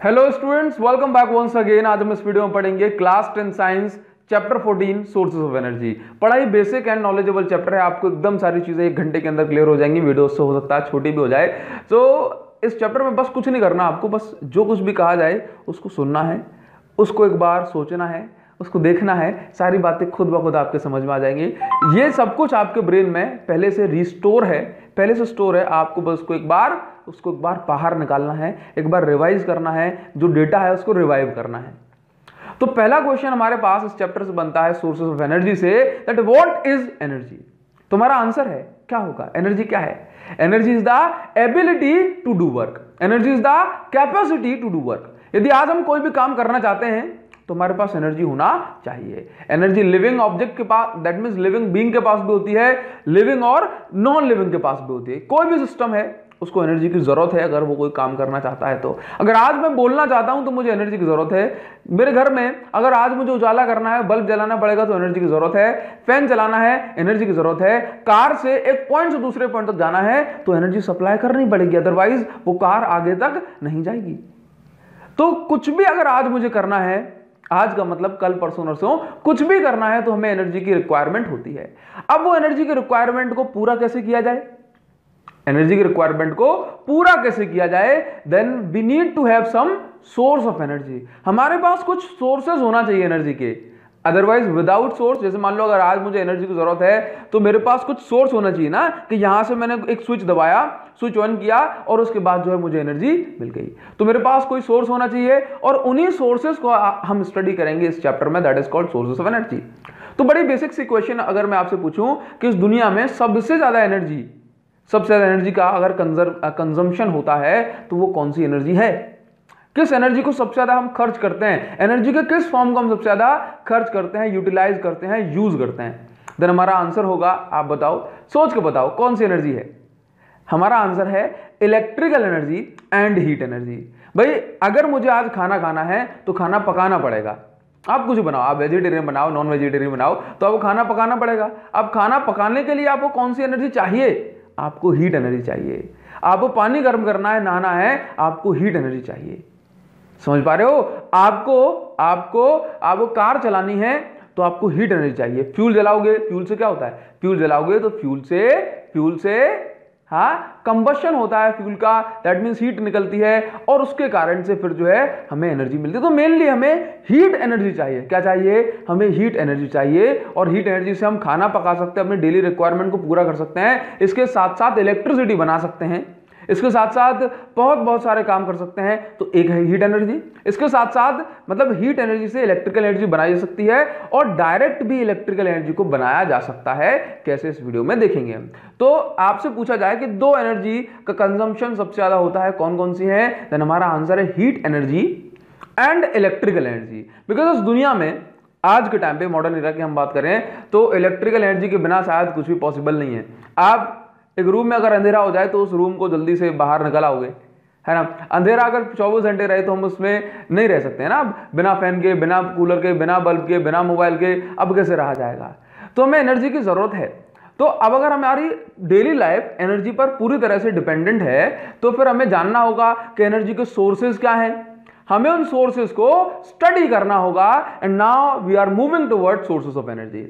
Hello students welcome back once again आज हम इस वीडियो में पढ़ेंगे class ten science chapter 14 sources of energy पढ़ाई बेसिक एंड नॉलेजेबल चैप्टर है। आपको एकदम सारी चीज़ें एक घंटे के अंदर क्लियर हो जाएँगी। वीडियो से हो सकता है, छोटी भी हो जाए। तो इस चैप्टर में बस कुछ नहीं करना। आपको बस जो कुछ भी कहा जाए, उसको सुनना है, उसको एक बार सोचना है, उसको देखना है। सारी बातें खुद ब खुद आपके समझ में आ जाएँगी। ये सब कुछ आपके ब्रेन में पहले से रिस्टोर है। पहले से स्टोर है। आपको बस उसको एक बार उसको एक बार बाहर निकालना है, एक बार रिवाइज करना है, जो डेटा है उसको रिवाइव करना है। तो पहला क्वेश्चन हमारे पास इस चैप्टर से बनता है सोर्सेज ऑफ़ एनर्जी से दैट व्हाट इज़ एनर्जी तुम्हारा आंसर है, क्या होगा? एनर्जी क्या है? Energy is the ability to do work energy is the capacity to do work यदि आज हम कोई भी काम करना चाहते हैं तो हमारे पास एनर्जी होना चाहिए। एनर्जी लिविंग ऑब्जेक्ट के पास दैट मीन लिविंग बींग के पास भी होती है लिविंग और नॉन लिविंग के पास भी होती है। कोई भी सिस्टम है उसको एनर्जी की ज़रूरत है, अगर वो कोई काम करना चाहता है तो। अगर आज मैं बोलना चाहता हूँ तो मुझे एनर्जी की ज़रूरत है। मेरे घर में अगर आज मुझे उजाला करना है बल्ब जलाना पड़ेगा तो एनर्जी की ज़रूरत है। फ़ैन चलाना है एनर्जी की ज़रूरत है। कार से एक पॉइंट से दूसरे पॉइंट तक जाना है तो एनर्जी सप्लाई करनी पड़ेगी। अदरवाइज़ वो कार आगे तक नहीं जाएगी। तो कुछ भी अगर आज मुझे करना है, आज का मतलब कल, परसों, नरसों, कुछ भी करना है तो हमें एनर्जी की रिक्वायरमेंट होती है। अब वो एनर्जी की रिक्वायरमेंट को पूरा कैसे किया जाए? एनर्जी की रिक्वायरमेंट को पूरा कैसे किया जाए? Then we need to have some source of energy हमारे पास कुछ सोर्सेज होना चाहिए एनर्जी के. अदरवाइज़ विदाउट सोर्स जैसे मान लो अगर आज मुझे एनर्जी की ज़रूरत है तो मेरे पास कुछ सोर्स होना चाहिए ना, कि यहाँ से मैंने एक स्विच दबाया स्विच ऑन किया, और उसके बाद जो है मुझे एनर्जी मिल गई. तो मेरे पास कोई सोर्स होना चाहिए, और उन्हीं सोर्सेज को हम स्टडी करेंगे इस चैप्टर में that is called sources of energy तो बड़ी बेसिक सी क्वेश्चन अगर मैं आपसे पूछूँ कि इस दुनिया में सबसे ज़्यादा एनर्जी सबसे ज़्यादा एनर्जी का अगर कंजम्पशन होता है तो वो कौन सी एनर्जी है? किस एनर्जी को सबसे ज़्यादा हम खर्च करते हैं? एनर्जी के किस फॉर्म को हम सबसे ज़्यादा खर्च करते हैं यूटिलाइज करते हैं यूज़ करते हैं? देन हमारा आंसर होगा, आप बताओ, सोच के बताओ, कौन सी एनर्जी है? हमारा आंसर है electrical energy and heat energy भाई, अगर मुझे आज खाना खाना है तो खाना पकाना पड़ेगा। आप कुछ बनाओ, आप वेजिटेरियन बनाओ नॉन वेजिटेरियन बनाओ तो आपको खाना पकाना पड़ेगा। अब खाना पकाने के लिए आपको कौन सी एनर्जी चाहिए? आपको हीट एनर्जी चाहिए। आपको पानी गर्म करना है, नहाना है, आपको हीट एनर्जी चाहिए। समझ पा रहे हो? आपको आपको आपको कार चलानी है तो आपको हीट एनर्जी चाहिए। फ्यूल जलाओगे फ्यूल से क्या होता है? फ्यूल जलाओगे तो फ्यूल से फ्यूल से हाँ कंबशन होता है फ्यूल का दैट मीन्स हीट निकलती है और उसके कारण से फिर जो है हमें एनर्जी मिलती है। तो मेनली हमें हीट एनर्जी चाहिए। क्या चाहिए? हमें हीट एनर्जी चाहिए और हीट एनर्जी से हम खाना पका सकते हैं, अपने डेली रिक्वायरमेंट को पूरा कर सकते हैं। इसके साथ साथ इलेक्ट्रिसिटी बना सकते हैं। इसके साथ साथ बहुत बहुत सारे काम कर सकते हैं। तो एक है हीट एनर्जी इसके साथ साथ मतलब हीट एनर्जी से इलेक्ट्रिकल एनर्जी बनाई जा सकती है और डायरेक्ट भी इलेक्ट्रिकल एनर्जी को बनाया जा सकता है। कैसे इस वीडियो में देखेंगे तो आपसे पूछा जाए कि दो एनर्जी का कंजम्पशन सबसे ज़्यादा होता है कौन कौन सी है? देन हमारा आंसर है heat energy and electrical energy because उस दुनिया में आज के टाइम पे मॉडर्न इरा की हम बात करें तो इलेक्ट्रिकल एनर्जी के बिना शायद कुछ भी पॉसिबल नहीं है। आप एक रूम में अगर अंधेरा हो जाए तो उस रूम को जल्दी से बाहर निकल आओगे, है ना? अंधेरा अगर 24 घंटे रहे तो हम उसमें नहीं रह सकते, हैं ना? बिना फ़ैन के, बिना कूलर के, बिना बल्ब के, बिना मोबाइल के अब कैसे रहा जाएगा? तो हमें एनर्जी की ज़रूरत है। तो अब अगर हमारी डेली लाइफ एनर्जी पर पूरी तरह से डिपेंडेंट है तो फिर हमें जानना होगा कि एनर्जी के सोर्सेज क्या हैं। हमें उन सोर्सेज को स्टडी करना होगा and now we are moving toward sources of energy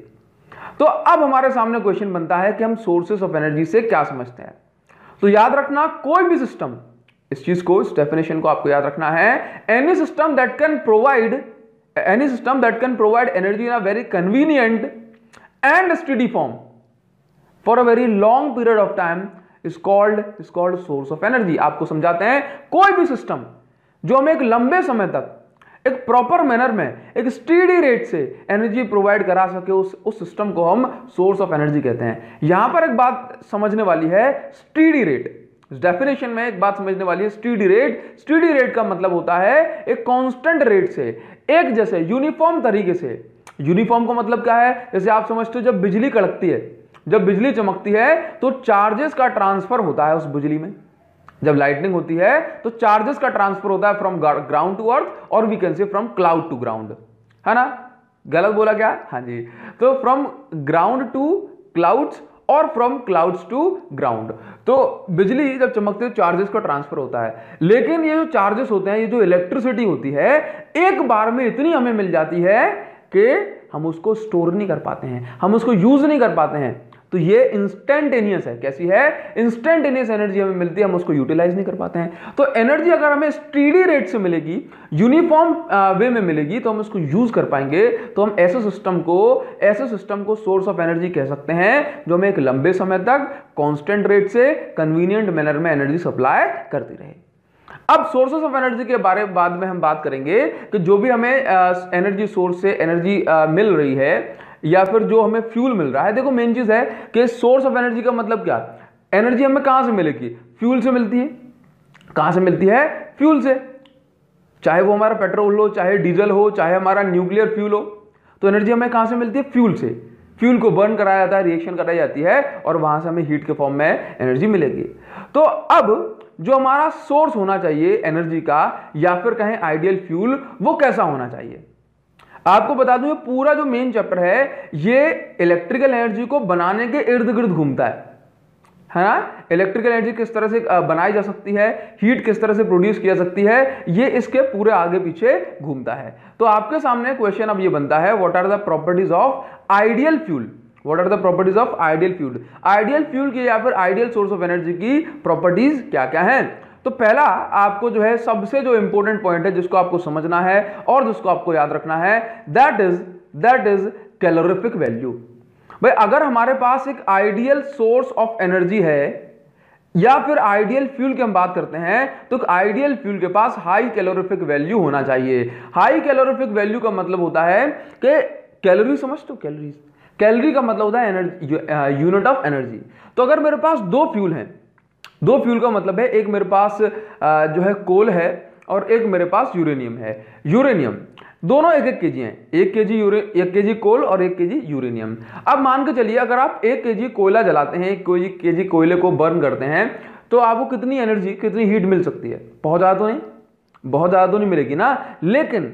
तो अब हमारे सामने क्वेश्चन बनता है कि हम सोर्सेस ऑफ़ एनर्जी से क्या समझते हैं। तो याद रखना, कोई भी सिस्टम इस चीज़ को, इस डेफिनेशन को आपको याद रखना है any system that can provide any system that can provide energy in a very convenient and steady form for a very long period of time is called is called source of energy आपको समझाते हैं, कोई भी system जो हमें एक लंबे समय तक एक प्रॉपर मैनर में, एक स्टीडी रेट से एनर्जी प्रोवाइड करा सके उस उस सिस्टम को हम सोर्स ऑफ़ एनर्जी कहते हैं। यहाँ पर एक बात समझने वाली है स्टीडी रेट डेफिनेशन में एक बात समझने वाली है स्टीडी रेट स्टीडी रेट का मतलब होता है एक कांस्टेंट रेट से, एक जैसे यूनिफॉर्म तरीके से। यूनिफॉर्म का मतलब क्या है? जैसे आप समझते हो जब बिजली कड़कती है, जब बिजली चमकती है तो चार्जेस का ट्रांसफ़र होता है उस बिजली में। जब लाइटनिंग होती है तो चार्जेस का ट्रांसफ़र होता है फ्रॉम ग्राउंड टू अर्थ और we can say from cloud to ground है ना? गलत बोला क्या? हाँ जी। तो फ्रॉम ग्राउंड टू क्लाउड्स और फ्रॉम क्लाउड्स टू ग्राउंड तो बिजली जब चमकती है चार्जेस का ट्रांसफ़र होता है। लेकिन ये जो चार्जेस होते हैं, ये जो इलेक्ट्रिसिटी होती है, एक बार में इतनी हमें मिल जाती है कि हम उसको स्टोर नहीं कर पाते हैं। हम उसको यूज़ नहीं कर पाते हैं। तो ये इंस्टेंटेनियस है। कैसी है? इंस्टेंटेनियस एनर्जी हमें मिलती है, हम उसको यूटिलाइज नहीं कर पाते हैं। तो एनर्जी अगर हमें स्टीडी रेट से मिलेगी यूनिफॉर्म वे में मिलेगी तो हम उसको यूज़ कर पाएँगे। तो हम ऐसे सिस्टम को, ऐसे सिस्टम को सोर्स ऑफ़ एनर्जी कह सकते हैं, जो हमें एक लंबे समय तक कॉन्स्टेंट रेट से कन्वीनियंट मैनर में एनर्जी सप्लाई करती रहे। अब सोर्सेस ऑफ़ एनर्जी के बारे में बाद में हम बात करेंगे कि जो भी हमें एनर्जी सोर्स से एनर्जी मिल रही है या फिर जो हमें फ्यूल मिल रहा है। देखो मेन चीज़ है कि सोर्स ऑफ़ एनर्जी का मतलब क्या? एनर्जी हमें कहाँ से मिलेगी? फ्यूल से मिलती है। कहाँ से मिलती है? फ्यूल से। चाहे वो हमारा पेट्रोल हो, चाहे डीजल हो, चाहे हमारा न्यूक्लियर फ्यूल हो तो एनर्जी हमें कहाँ से मिलती है? फ्यूल से। फ्यूल को बर्न कराया जाता है रिएक्शन कराई जाती है, और वहाँ से हमें हीट के फॉर्म में एनर्जी मिलेगी। तो अब जो हमारा सोर्स होना चाहिए एनर्जी का, या फिर कहें आइडियल फ्यूल वो कैसा होना चाहिए? आपको बता दूँ, ये पूरा जो मेन चैप्टर है, ये इलेक्ट्रिकल एनर्जी को बनाने के इर्द गिर्द घूमता है। है ना? इलेक्ट्रिकल एनर्जी किस तरह से बनाई जा सकती है? हीट किस तरह से प्रोड्यूस किया सकती है? ये इसके पूरे आगे पीछे घूमता है। तो आपके सामने क्वेश्चन अब ये बनता है what are the properties of ideal fuel what are the properties of ideal fuel ideal fuel की या फिर आइडियल सोर्स ऑफ़ एनर्जी की प्रॉपर्टीज़ क्या क्या है? तो पहला आपको जो है सबसे जो इंपॉर्टेंट पॉइंट है जिसको आपको समझना है और जिसको आपको याद रखना है that is that is calorific value भाई, अगर हमारे पास एक आइडियल सोर्स ऑफ़ एनर्जी है, या फिर आइडियल फ्यूल की हम बात करते हैं तो आइडियल फ्यूल के पास हाई कैलोरिफिक वैल्यू होना चाहिए। हाई कैलोरिफिक वैल्यू का मतलब होता है कि कैलोरी समझ तो कैलोरी कैलोरी का मतलब होता है एनर्जी यूनिट ऑफ़ एनर्जी तो अगर मेरे पास दो फ्यूल हैं दो फ्यूल का मतलब है, एक मेरे पास जो है कोल है और एक मेरे पास यूरेनियम है। यूरेनियम, दोनों एक एक के जी हैं। एक के जी यूरे, एक के जी कोल और एक के जी यूरेनियम। अब मान के चलिए, अगर आप एक के जी कोयला जलाते हैं, एक के जी कोयले को बर्न करते हैं तो आपको कितनी एनर्जी, कितनी हीट मिल सकती है? बहुत ज़्यादा तो नहीं? बहुत ज़्यादा तो नहीं मिलेगी ना? लेकिन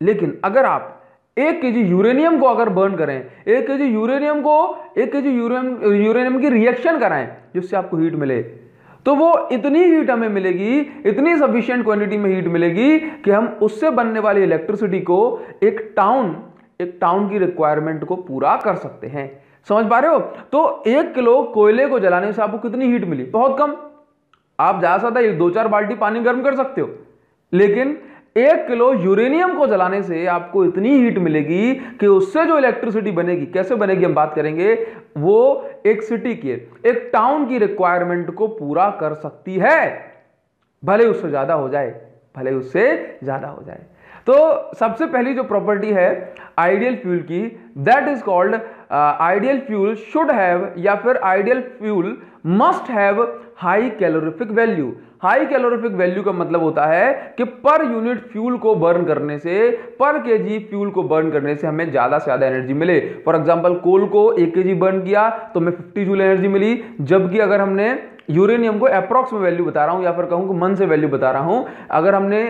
लेकिन अगर आप एक के जी यूरेनियम को अगर बर्न करें, एक के जी यूरेनियम को, एक के जी यूरेनियम यूरेनियम की रिएक्शन कराएँ, जिससे आपको हीट मिले तो वो इतनी हीट हमें मिलेगी, इतनी सफिशियंट क्वांटिटी में हीट मिलेगी कि हम उससे बनने वाली इलेक्ट्रिसिटी को एक टाउन एक टाउन की रिक्वायरमेंट को पूरा कर सकते हैं। समझ पा रहे हो? तो एक किलो कोयले को जलाने से आपको कितनी हीट मिली? बहुत कम। आप ज़्यादा से ज़्यादा दो चार बाल्टी पानी गर्म कर सकते हो। लेकिन एक किलो यूरेनियम को जलाने से आपको इतनी हीट मिलेगी कि उससे जो इलेक्ट्रिसिटी बनेगी, कैसे बनेगी हम बात करेंगे, वो एक सिटी की एक टाउन की रिक्वायरमेंट को पूरा कर सकती है। भले उससे ज़्यादा हो जाए, भले उससे ज़्यादा हो जाए। तो सबसे पहली जो प्रॉपर्टी है आइडियल फ्यूल की that is called ideal fuel should have या फिर ideal fuel must have high calorific value high calorific value का मतलब होता है कि पर यूनिट फ्यूल को बर्न करने से पर केजी फ्यूल को बर्न करने से हमें ज़्यादा से ज़्यादा एनर्जी मिले। फॉर एग्जांपल कोल को एक के बर्न किया तो हमें 50 जूल एनर्जी मिली। जबकि अगर हमने यूरेनियम को अप्रॉक्स में वैल्यू बता रहा हूँ या फिर कहूँ कि मन से वैल्यू बता रहा हूँ, अगर हमने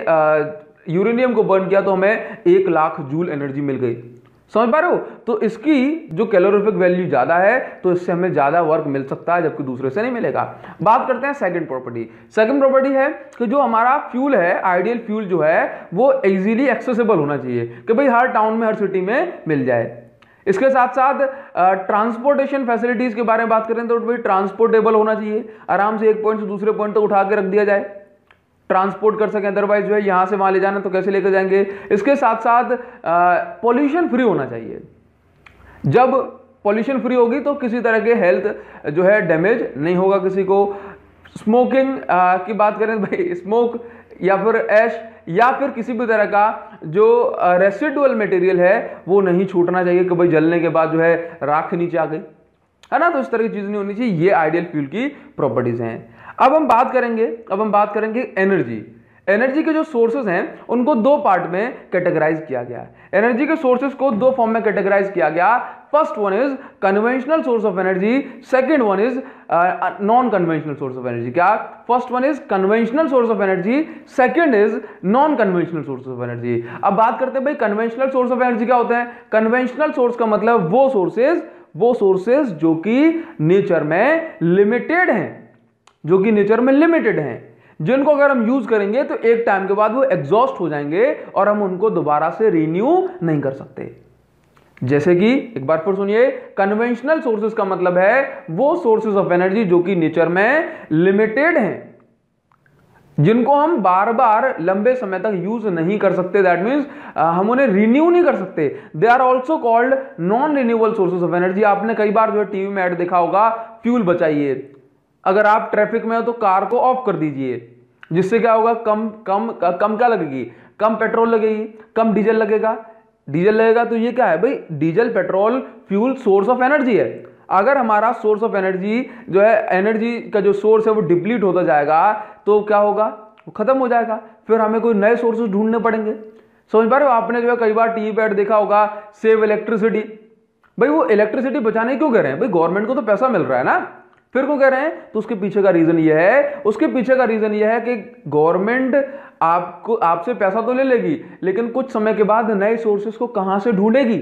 यूरेनियम को बर्न किया तो हमें एक लाख जूल एनर्जी मिल गई। समझ पा रहे हो? तो इसकी जो कैलोरिफिक वैल्यू ज़्यादा है तो इससे हमें ज़्यादा वर्क मिल सकता है, जबकि दूसरे से नहीं मिलेगा। बात करते हैं सेकंड प्रॉपर्टी सेकंड प्रॉपर्टी है कि जो हमारा फ्यूल है आइडियल फ्यूल जो है, वो इजीली एक्सेसिबल होना चाहिए कि भाई हर टाउन में, हर सिटी में मिल जाए। इसके साथ साथ ट्रांसपोर्टेशन फैसिलिटीज़ के बारे में बात करें तो भाई ट्रांसपोर्टेबल होना चाहिए। आराम से एक पॉइंट से दूसरे पॉइंट तक तो उठा के रख दिया जाए। ट्रांसपोर्ट कर सकें अदरवाइज़ जो है यहाँ से वहाँ ले जाना तो कैसे लेकर जाएँगे? इसके साथ साथ पॉल्यूशन फ्री होना चाहिए। जब पॉल्यूशन फ्री होगी तो किसी तरह के हेल्थ जो है डैमेज नहीं होगा किसी को। स्मोकिंग की बात करें भाई स्मोक या फिर ऐश या फिर किसी भी तरह का जो रेसिडुअल मटेरियल है, वो नहीं छूटना चाहिए कि भाई जलने के बाद जो है राख नीचे आ गई। है ना? तो इस तरह की चीज़ नहीं होनी चाहिए। ये आइडियल फ्यूल की प्रॉपर्टीज़ हैं। अब हम बात करेंगे, अब हम बात करेंगे एनर्जी एनर्जी के जो सोर्सेज हैं, उनको दो पार्ट में कैटेगराइज किया गया है. एनर्जी के सोर्सेज को दो फॉर्म में कैटेगराइज किया गया. First one is conventional source of energy second one is non conventional source of energy क्या? First one is conventional source of energy second is non conventional source of energy अब बात करते हैं भाई conventional source of energy क्या होते हैं? Conventional source का मतलब वो सोर्सेज वो सोर्सेज जो कि नेचर में लिमिटेड हैं. जो कि नेचर में लिमिटेड हैं, जिनको अगर हम यूज़ करेंगे तो एक टाइम के बाद वो एग्जॉस्ट हो जाएँगे और हम उनको दोबारा से रिन्यू नहीं कर सकते। जैसे कि, एक बार फिर सुनिए कन्वेंशनल सोर्सेज का मतलब है वो सोर्सेज ऑफ़ एनर्जी जो कि नेचर में लिमिटेड हैं, जिनको हम बार बार लंबे समय तक यूज़ नहीं कर सकते। दैट मीन्स हम उन्हें रिन्यू नहीं कर सकते। They are also called non renewable sources of energy आपने कई बार जो है टीवी में ऐड देखा होगा फ्यूल बचाइए। अगर आप ट्रैफ़िक में हो तो कार को ऑफ़ कर दीजिए, जिससे क्या होगा, कम कम कम क्या लगेगी? कम पेट्रोल लगेगी, कम डीजल लगेगा। डीजल लगेगा तो ये क्या है भाई? Diesel, petrol, fuel source of energy है। अगर हमारा सोर्स ऑफ़ एनर्जी जो है एनर्जी का जो सोर्स है वो डिप्लीट होता जाएगा तो क्या होगा? वो खत्म हो जाएगा। फिर हमें कोई नए सोर्सेज ढूँढने पड़ेंगे। समझ पा रहे हो? आपने जो है कई बार टीवी पैड देखा होगा सेव इलेक्ट्रिसिटी भाई वो इलेक्ट्रिसिटी बचाने क्यों कह रहे हैं? भाई गवर्नमेंट को तो पैसा मिल रहा है ना। फिर को कह रहे हैं तो उसके पीछे का रीजन यह है, उसके पीछे का रीजन यह है कि गवर्नमेंट आपको, आपसे पैसा तो ले लेगी, लेकिन कुछ समय के बाद नए सोर्सेस को कहाँ से ढूंढेगी?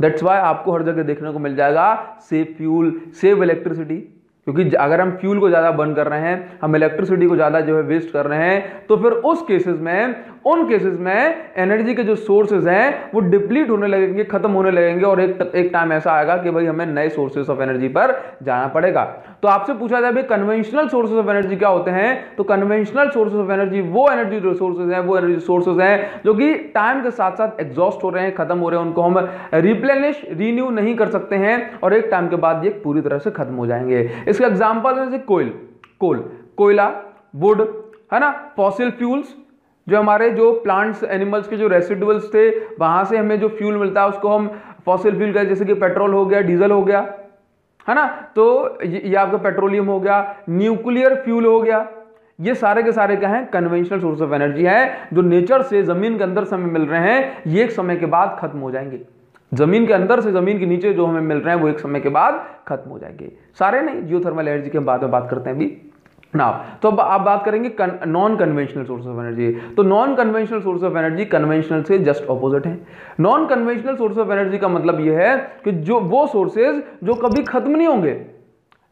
दैट्स वाई आपको हर जगह देखने को मिल जाएगा सेव फ्यूल सेव इलेक्ट्रिसिटी क्योंकि अगर हम फ्यूल को ज़्यादा बर्न कर रहे हैं, हम इलेक्ट्रिसिटी को ज़्यादा जो है वेस्ट कर रहे हैं तो फिर उस केसेस में, उन केसेस में एनर्जी के जो सोर्सेज हैं, वो डिप्लीट होने लगेंगे, खत्म होने लगेंगे और एक एक टाइम ऐसा आएगा कि भाई हमें नए सोर्सेज ऑफ़ एनर्जी पर जाना पड़ेगा। तो आपसे पूछा जाए, भाई कन्वेंशनल सोर्सेज ऑफ़ एनर्जी क्या होते हैं? तो कन्वेंशनल सोर्सेज ऑफ़ एनर्जी, वो एनर्जी रिसोर्सेज हैं, वो एनर्जी सोर्सेज हैं, जो कि टाइम के साथ साथ एग्जॉस्ट हो रहे हैं, खत्म हो रहे हैं, उनको हम रिप्लेनिश, रीन्यू नहीं कर सकते हैं, और एक टाइम के बाद ये पूरी तरह से खत्म हो जाएँगे। इसका एग्ज़ाम्पल है कोयल, कोल, कोयला वुड है ना? फॉसिल फ्यूल्स जो हमारे जो प्लांट्स एनिमल्स के जो रेसिडुअल्स थे, वहाँ से हमें जो फ्यूल मिलता है, उसको हम फॉसिल फ्यूल कहते जैसे कि पेट्रोल हो गया डीजल हो गया, है ना? तो ये आपका पेट्रोलियम हो गया न्यूक्लियर फ्यूल हो गया, ये सारे के सारे क्या हैं? कन्वेंशनल सोर्स ऑफ़ एनर्जी है, जो नेचर से ज़मीन के अंदर से हमें मिल रहे हैं, ये एक समय के बाद खत्म हो जाएँगे। ज़मीन के अंदर से ज़मीन के नीचे जो हमें मिल रहे हैं, वो एक समय के बाद खत्म हो जाएँगे। सारे नहीं जियोथर्मल एनर्जी के बाद में बात करते हैं अभी। ना तो अब आप बात करेंगे non conventional source of energy तो non conventional source of energy conventional से जस्ट ऑपोजिट है। Non conventional source of energy का मतलब यह है कि जो, वो सोर्सेज जो कभी खत्म नहीं होंगे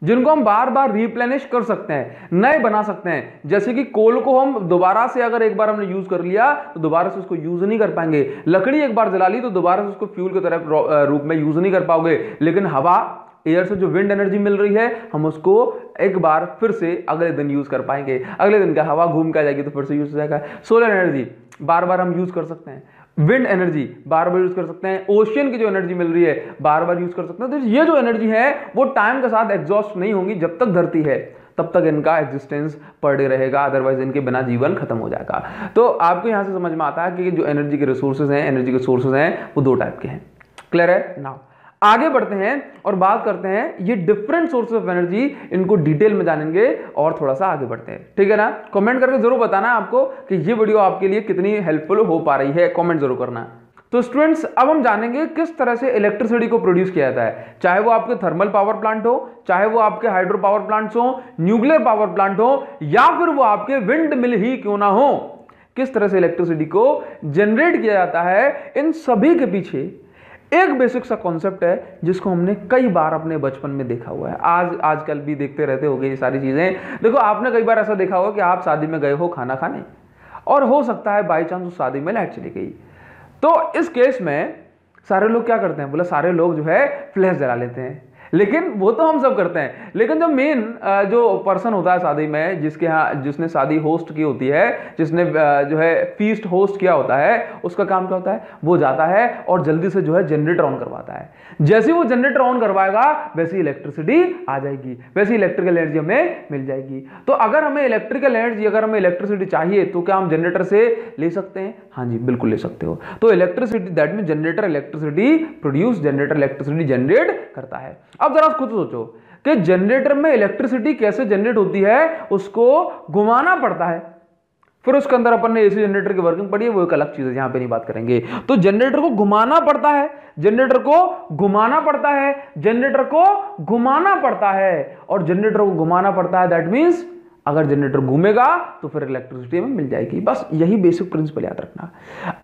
जिनको हम बार बार रिप्लेनिश कर सकते हैं, नए बना सकते हैं। जैसे कि कोल को हम दोबारा से अगर एक बार हमने यूज़ कर लिया तो दोबारा से उसको यूज़ नहीं कर पाएँगे। लकड़ी एक बार जला ली तो दोबारा से उसको फ्यूल की तरह रूप में यूज़ नहीं कर पाओगे। लेकिन हवा एयर से जो विंड एनर्जी मिल रही है, हम उसको एक बार फिर से अगले दिन यूज़ कर पाएँगे। अगले दिन का हवा घूम के आ जाएगी तो फिर से यूज़ हो जाएगा। सोलर एनर्जी बार बार हम यूज़ कर सकते हैं। विंड एनर्जी, बार बार यूज़ कर सकते हैं। ओशियन की जो एनर्जी मिल रही है, बार बार यूज़ कर सकते हैं। तो ये जो एनर्जी है, वो टाइम के साथ एग्जॉस्ट नहीं होंगी जब तक धरती है। तब तक इनका एग्जिस्टेंस पर डे रहेगा अदरवाइज़ इनके बिना जीवन खत्म हो जाएगा। तो आपको यहाँ से समझ में आता है कि जो एनर्जी के रिसोर्सेज हैं एनर्जी के सोर्सेज हैं, वो दो टाइप के हैं। क्लियर है? नाउ आगे बढ़ते हैं और बात करते हैं, ये डिफरेंट सोर्सेज ऑफ़ एनर्जी इनको डिटेल में जानेंगे और थोड़ा सा आगे बढ़ते हैं। ठीक है ना? कमेंट करके ज़रूर बताना आपको कि ये वीडियो आपके लिए कितनी हेल्पफुल हो पा रही है। कमेंट ज़रूर करना। तो स्टूडेंट्स अब हम जानेंगे किस तरह से इलेक्ट्रिसिटी को प्रोड्यूस किया जाता है। चाहे वो आपके थर्मल पावर प्लांट हो, चाहे वो आपके हाइड्रो पावर प्लांट्स हो न्यूक्लियर पावर प्लांट हो, या फिर वो आपके विंड मिल ही क्यों ना हो। किस तरह से इलेक्ट्रिसिटी को जनरेट किया जाता है, इन सभी के पीछे एक बेसिक सा कॉन्सेप्ट है, जिसको हमने कई बार अपने बचपन में देखा हुआ है। आज, आजकल भी देखते रहते हो ये सारी चीज़ें। देखो, आपने कई बार ऐसा देखा होगा कि आप शादी में गए हो खाना खाने, और हो सकता है बाई चांस उस शादी में लाइट चली गई। तो इस केस में सारे लोग क्या करते हैं? बोला, सारे लोग जो है फ्लैश जला लेते हैं। लेकिन वो तो हम सब करते हैं। लेकिन जो मेन जो पर्सन होता है शादी में, जिसके यहाँ, जिसने शादी होस्ट की होती है, जिसने जो है फीस्ट होस्ट किया होता है, उसका काम क्या होता है? वो जाता है और जल्दी से जो है जनरेटर ऑन करवाता है। जैसे वो जनरेटर ऑन करवाएगा, वैसी इलेक्ट्रिसिटी आ जाएगी, वैसी इलेक्ट्रिकल एनर्जी हमें मिल जाएगी। तो अगर हमें इलेक्ट्रिकल एनर्जी अगर हमें इलेक्ट्रिसिटी चाहिए तो क्या हम जनरेटर से ले सकते हैं? हाँ जी, बिल्कुल ले सकते हो। तो electricity that mean generator electricity produce generator electricity generate करता है। अब जरा खुद सोचो कि जनरेटर में इलेक्ट्रिसिटी कैसे जनरेट होती है, उसको घुमाना पड़ता है। फिर उसके अंदर अपन ने एसी जनरेटर की वर्किंग पड़ी है, वो एक अलग चीज़ है यहाँ पे नहीं बात करेंगे। तो जनरेटर को घुमाना पड़ता है जनरेटर को घुमाना पड़ता है जनरेटर को घुमाना पड़ता है, और जनरेटर को घुमाना पड़ता है दैट मीन्स अगर जनरेटर घूमेगा तो फिर इलेक्ट्रिसिटी में मिल जाएगी। बस यही बेसिक प्रिंसिपल याद रखना।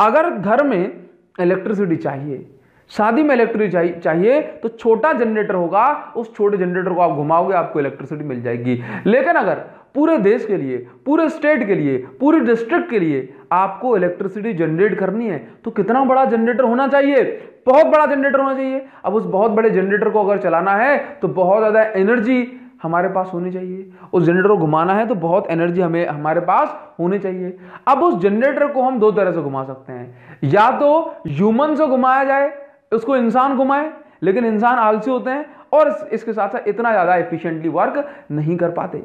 अगर घर में इलेक्ट्रिसिटी चाहिए, शादी में इलेक्ट्रिसिटी चाहिए तो छोटा जनरेटर होगा, उस छोटे जनरेटर को आप घुमाओगे, आपको इलेक्ट्रिसिटी मिल जाएगी। लेकिन अगर पूरे देश के लिए, पूरे स्टेट के लिए, पूरे डिस्ट्रिक्ट के लिए आपको इलेक्ट्रिसिटी जनरेट करनी है तो कितना बड़ा जनरेटर होना चाहिए? बहुत बड़ा जनरेटर होना चाहिए। अब उस बहुत बड़े जनरेटर को अगर चलाना है तो बहुत ज़्यादा एनर्जी हमारे पास होनी चाहिए। उस जनरेटर को घुमाना है तो बहुत एनर्जी हमें हमारे पास होनी चाहिए। अब उस जनरेटर को हम दो तरह से घुमा सकते हैं। या तो ह्यूमन से घुमाया जाए उसको इंसान घुमाए लेकिन इंसान आलसी होते हैं और इसके साथ साथ इतना ज़्यादा एफिशिएंटली वर्क नहीं कर पाते।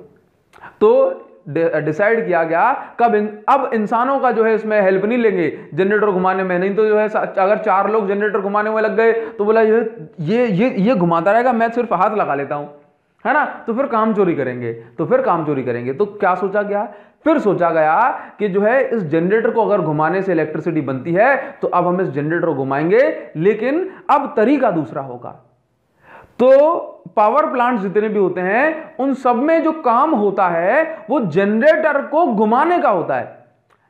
तो डिसाइड किया गया कब इन, अब इंसानों का जो है इसमें हेल्प नहीं लेंगे जनरेटर घुमाने में। नहीं तो जो है अगर चार लोग जनरेटर घुमाने में लग गए तो बोला ये ये ये घुमाता रहेगा मैं सिर्फ़ हाथ लगा लेता हूँ। है ना? तो फिर काम चोरी करेंगे तो फिर काम चोरी करेंगे। तो क्या सोचा गया? फिर सोचा गया कि जो है, इस जनरेटर को अगर घुमाने से इलेक्ट्रिसिटी बनती है तो अब हम इस जनरेटर को घुमाएँगे, लेकिन अब तरीका दूसरा होगा। तो पावर प्लांट जितने भी होते हैं, उन सब में जो काम होता है, वो जनरेटर को घुमाने का होता है।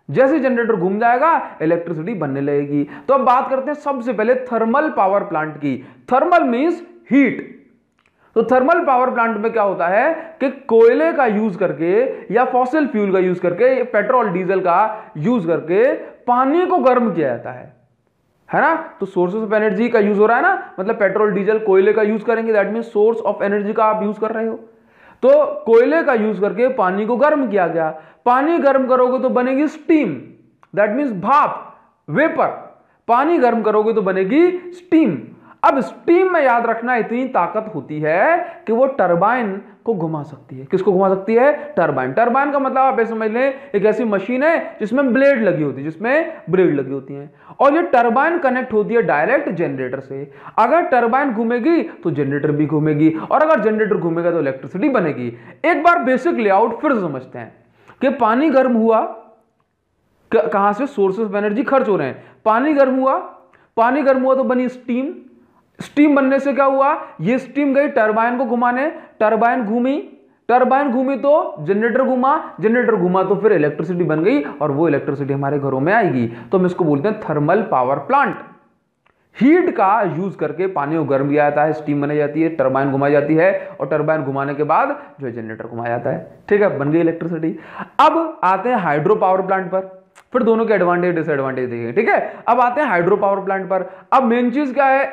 जैसे जनरेटर घूम जाएगा इलेक्ट्रिसिटी बनने लगेगी। तो अब बात करते हैं सबसे पहले थर्मल पावर प्लांट की। थर्मल मींस हीट तो थर्मल पावर प्लांट में क्या होता है कि कोयले का यूज़ करके या फॉसिल फ्यूल का यूज़ करके पेट्रोल डीजल का यूज़ करके पानी को गर्म किया जाता है। है ना? तो सोर्सेस ऑफ़ एनर्जी का यूज़ हो रहा है ना? मतलब पेट्रोल डीजल कोयले का यूज़ करेंगे। That mean source of energy का आप यूज़ कर रहे हो। तो कोयले का यूज़ करके पानी को गर्म किया गया। पानी गर्म करोगे तो बनेगी स्टीम दैट मीन्स भाप वेपर पानी गर्म करोगे तो बनेगी स्टीम अब स्टीम में याद रखना इतनी ताकत होती है कि वो टरबाइन को घुमा सकती है। किसको घुमा सकती है? टरबाइन। टरबाइन का मतलब आप ऐसे समझ लें, एक ऐसी मशीन है जिसमें ब्लेड लगी होती है, जिसमें ब्लेड लगी होती है। और ये टरबाइन कनेक्ट होती है डायरेक्ट जनरेटर से। अगर टरबाइन घूमेगी तो जनरेटर भी घूमेगी, और अगर जनरेटर घूमेगा तो इलेक्ट्रिसिटी बनेगी। एक बार बेसिक लेआउट फिर समझते हैं कि पानी गर्म हुआ कहाँ से? सोर्सेस ऑफ़ एनर्जी खर्च हो रहे हैं। पानी गर्म हुआ, पानी गर्म हुआ तो बनी स्टीम स्टीम बनने से क्या हुआ? ये स्टीम गई टरबाइन को घुमाने। टरबाइन घूमी। टरबाइन घूमी तो जनरेटर घुमा जनरेटर घुमा तो फिर इलेक्ट्रिसिटी बन गई और वो इलेक्ट्रिसिटी हमारे घरों में आएगी। तो हम इसको बोलते हैं थर्मल पावर प्लांट हीट का यूज़ करके पानी को गर्म किया जाता है स्टीम बनाई जाती है टरबाइन घुमाई जाती है और टरबाइन घुमाने के बाद जो है जनरेटर घुमाया जाता है। ठीक है, बन गई इलेक्ट्रिसिटी अब आते हैं हाइड्रो पावर प्लांट पर। फिर दोनों के एडवांटेज डिसएडवांटेज देखेंगे। ठीक है, अब आते हैं हाइड्रो पावर प्लांट पर। अब मेन चीज़ क्या है?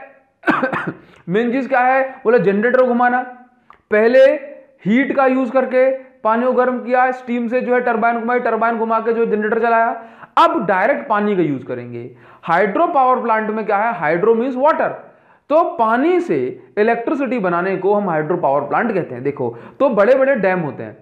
मेन चीज़ क्या है? बोला जनरेटर घुमाना। पहले हीट का यूज़ करके पानी को गर्म किया स्टीम से जो है टरबाइन घुमाई टरबाइन घुमा के जो जनरेटर चलाया। अब डायरेक्ट पानी का यूज़ करेंगे। हाइड्रो पावर प्लांट में क्या है? हाइड्रो मीन्स वाटर तो पानी से इलेक्ट्रिसिटी बनाने को हम हाइड्रो पावर प्लांट कहते हैं। देखो तो बड़े बड़े डैम होते हैं।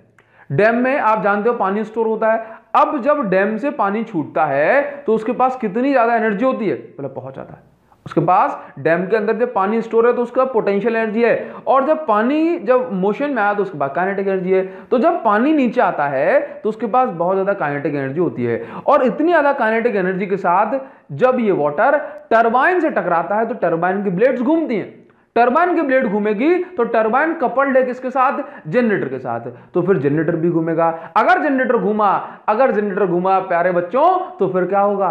डैम में आप जानते हो पानी स्टोर होता है। अब जब डैम से पानी छूटता है तो उसके पास कितनी ज़्यादा एनर्जी होती है? मतलब पहुँच जाता है उसके पास डैम के अंदर जब पानी स्टोर है तो उसका पोटेंशियल एनर्जी है। और जब पानी जब मोशन में आया तो उसके पास काइनेटिक एनर्जी है। तो जब पानी नीचे आता है तो उसके पास बहुत ज़्यादा काइनेटिक एनर्जी होती है। और इतनी ज़्यादा काइनेटिक एनर्जी के साथ जब ये वाटर टर्बाइन से टकराता है तो टर्बाइन की ब्लेड्स घूमती हैं। टर्बाइन की ब्लेड घूमेगी तो टर्बाइन कपल्ड है किसके साथ? जनरेटर के साथ। तो फिर जनरेटर भी घूमेगा। अगर जनरेटर घूमा, अगर जनरेटर घूमा, प्यारे बच्चों तो फिर क्या होगा?